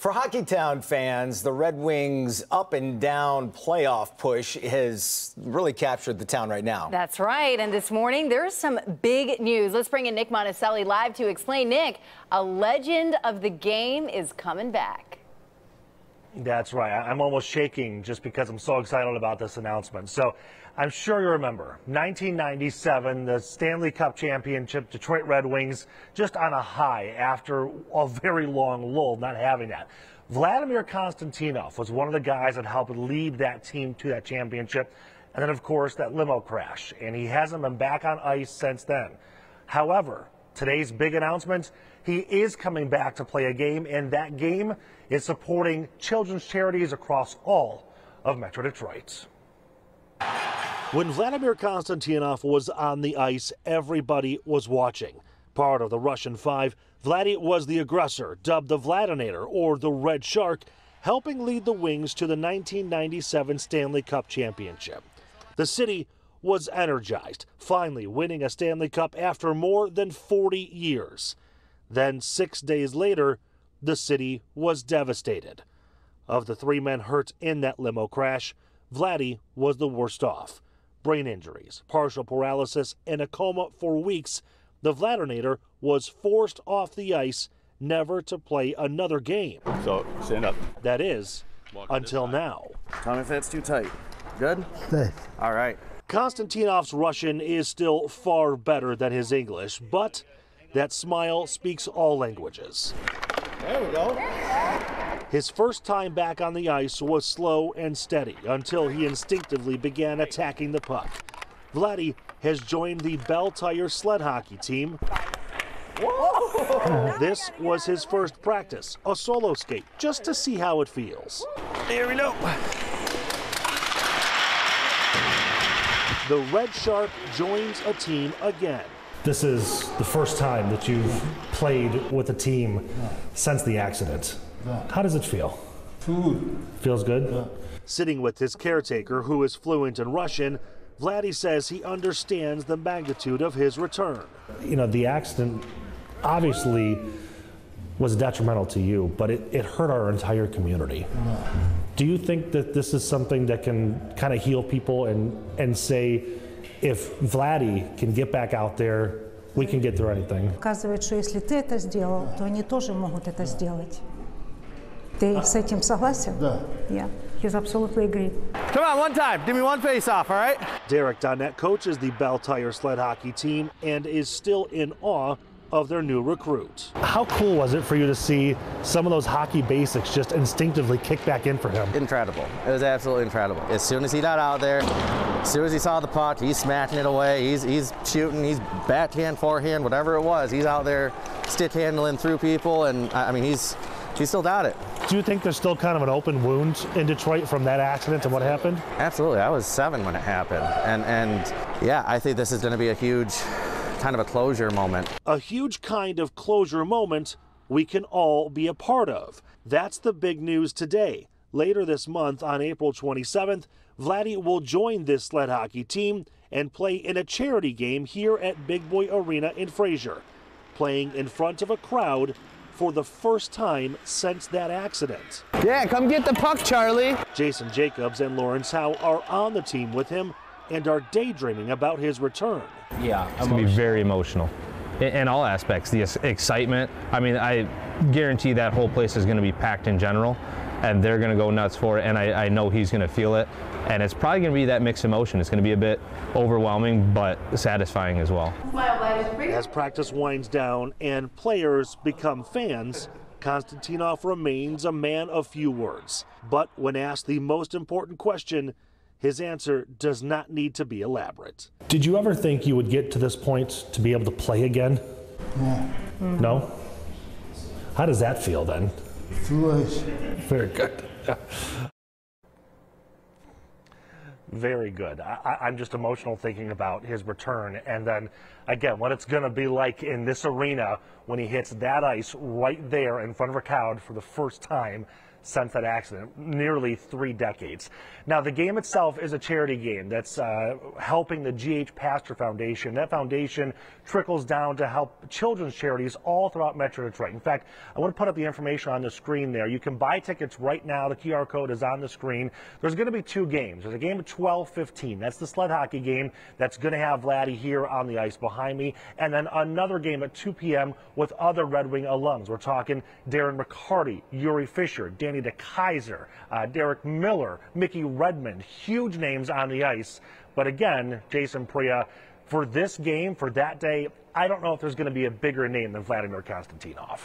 For Hockeytown fans, the Red Wings up and down playoff push has really captured the town right now. That's right. And this morning, there's some big news. Let's bring in Nick Monacelli live to explain. Nick, a legend of the game is coming back. That's right. I'm almost shaking just because I'm so excited about this announcement. So I'm sure you remember 1997, the Stanley Cup championship, Detroit Red Wings just on a high after a very long lull, not having that. Vladimir Konstantinov was one of the guys that helped lead that team to that championship. And then, of course, that limo crash. And he hasn't been back on ice since then. However, today's big announcement he is coming back to play a game, and that game is supporting children's charities across all of Metro Detroit. When Vladimir Konstantinov was on the ice, everybody was watching. Part of the Russian Five, Vladdy was the aggressor, dubbed the Vladinator or the Red Shark, helping lead the Wings to the 1997 Stanley Cup Championship. The city was energized, finally winning a Stanley Cup after more than 40 years. Then, six days later, the city was devastated. Of the three men hurt in that limo crash, Vladdy was the worst off brain injuries, partial paralysis, and a coma for weeks, the Vladinator was forced off the ice, never to play another game. So stand up. That is, Walk until now. Tell me if that's too tight. Good? Good. All right. Konstantinov's Russian is still far better than his English, but that smile speaks all languages. There we go. His first time back on the ice was slow and steady until he instinctively began attacking the puck. Vladdy has joined the Belle Tire sled hockey team. This was his first practice, a solo skate, just to see how it feels. Here we go. The Red Shark joins a team again. This is the first time that you've played with a team since the accident. How does it feel? Food. Feels good? Yeah. Sitting with his caretaker, who is fluent in Russian, Vladdy says he understands the magnitude of his return. You know, the accident obviously was detrimental to you, but it, it hurt our entire community. Do you think that this is something that can kind of heal people and and say, if Vladdy can get back out there, we can get through anything? Оказывается, что если ты это сделал, то они тоже могут это сделать. Ты с этим согласен? Да. Yeah. He's absolutely agree. Come on, one time. Give me one face off, all right? Derek Donnet coaches the Belle Tire sled hockey team and is still in awe of their new recruit. How cool was it for you to see some of those hockey basics just instinctively kick back in for him? Incredible. It was absolutely incredible. As soon as he got out there, as soon as he saw the puck, he's smacking it away. He's, he's shooting, he's backhand, forehand, whatever it was. He's out there stick handling through people, and I mean, he's he still got it. Do you think there's still kind of an open wound in Detroit from that accident and what happened? Absolutely. I was seven when it happened. And, and yeah, I think this is going to be a huge kind of a closure moment. A huge kind of closure moment we can all be a part of. That's the big news today. Later this month, on April 27th, Vladdy will join this sled hockey team and play in a charity game here at Big Boy Arena in Fraser, playing in front of a crowd for the first time since that accident. Yeah, come get the puck, Charlie. Jason Jacobs and Lawrence Howe are on the team with him and are daydreaming about his return. Yeah, it's going to be very emotional in, in all aspects. The excitement. I mean, I guarantee that whole place is going to be packed in general, and they're going to go nuts for it, and I, I know he's going to feel it. And it's probably going to be that mixed emotion. It's going to be a bit overwhelming, but satisfying as well. As practice winds down and players become fans, Konstantinov remains a man of few words. But when asked the most important question, his answer does not need to be elaborate. Did you ever think you would get to this point to be able to play again? No. Mm. No? How does that feel then? Foolish. Very good. very good. I, am just emotional thinking about his return. And then, again, what it's going to be like in this arena when he hits that ice right there in front of a crowd for the first time since that accident, nearly three decades. Now, the game itself is a charity game that's uh, helping the G.H. Pastor Foundation. That foundation trickles down to help children's charities all throughout Metro Detroit. In fact, I want to put up the information on the screen there. You can buy tickets right now. The QR code is on the screen. There's going to be two games. There's a game at 12:15. That's the sled hockey game that's going to have Vladdy here on the ice behind me, and then another game at 2 p.m. with other Red Wing alums. We're talking Darren McCarty, Jiri Fischer, Danny DeKeyser, uh, Derek Miller, Mickey Redmond, huge names on the ice. But again, Jason Priya, for this game, for that day, I don't know if there's going to be a bigger name than Vladimir Konstantinov.